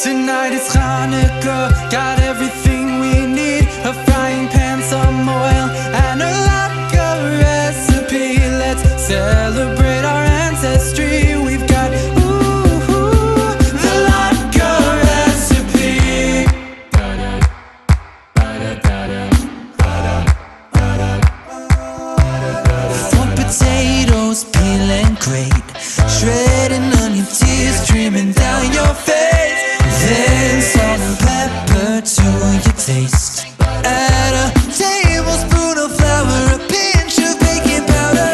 Tonight it's Hanukkah, got everything we need. A frying pan, some oil, and a latke recipe. Let's celebrate our ancestry. We've got, ooh, ooh the latke recipe. Four potatoes, peeling grate Shredding taste. Add a tablespoon of flour, a pinch of baking powder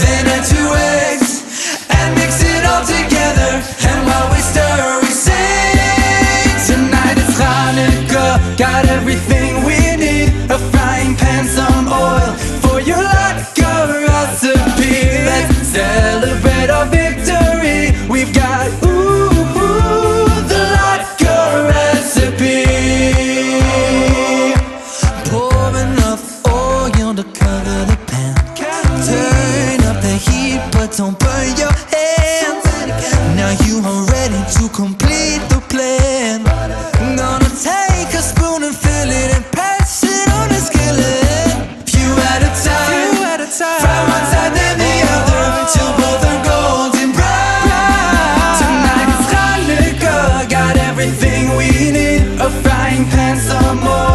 Then add two eggs and mix it all together. And while we stir we sing. Tonight is Hanukkah, got everything undercover the pen. Turn up the heat, but don't burn your hands. Now you are ready to complete the plan. Gonna take a spoon and fill it and pass it on a skillet. Few at a time, few at a time. Fry one side then the other till both are golden brown. Tonight it's Hanukkah, got everything we need. A frying pan, some more.